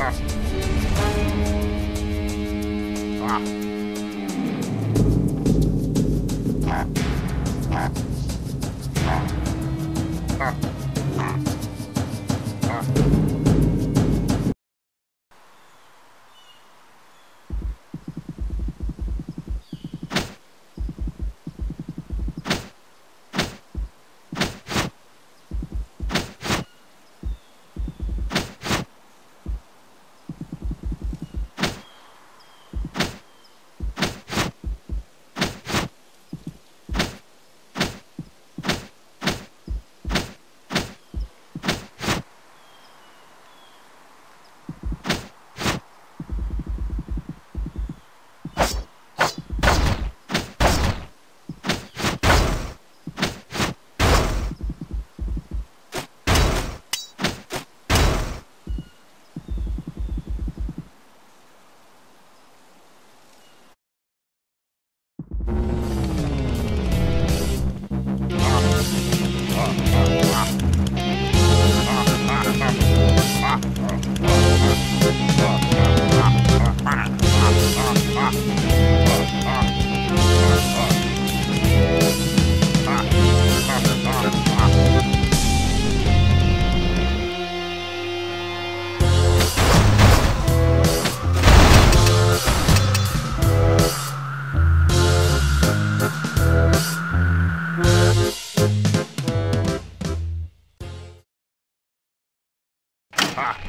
Ah! Ah!